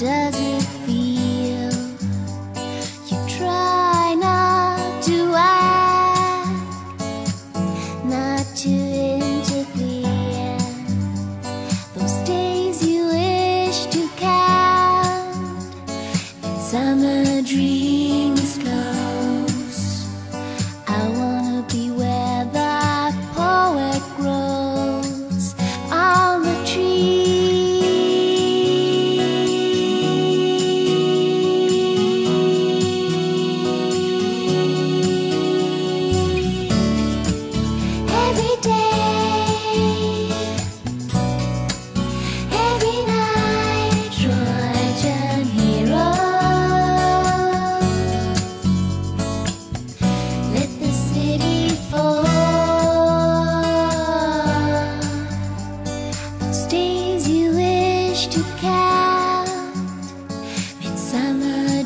does it feel?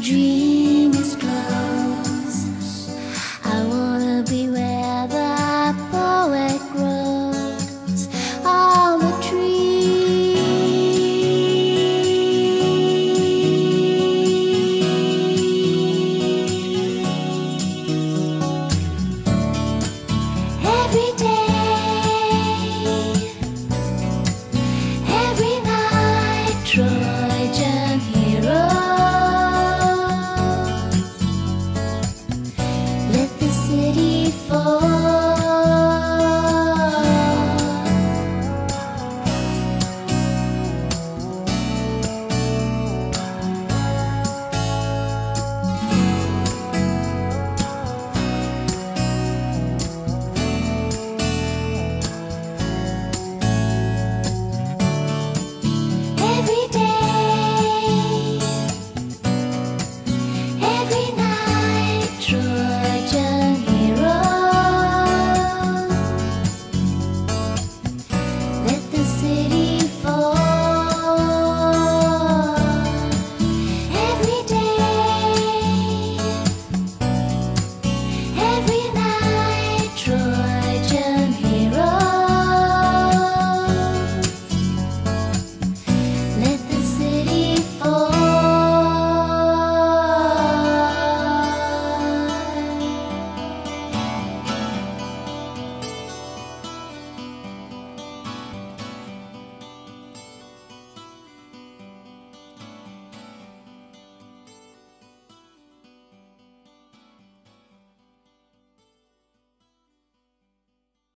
dream.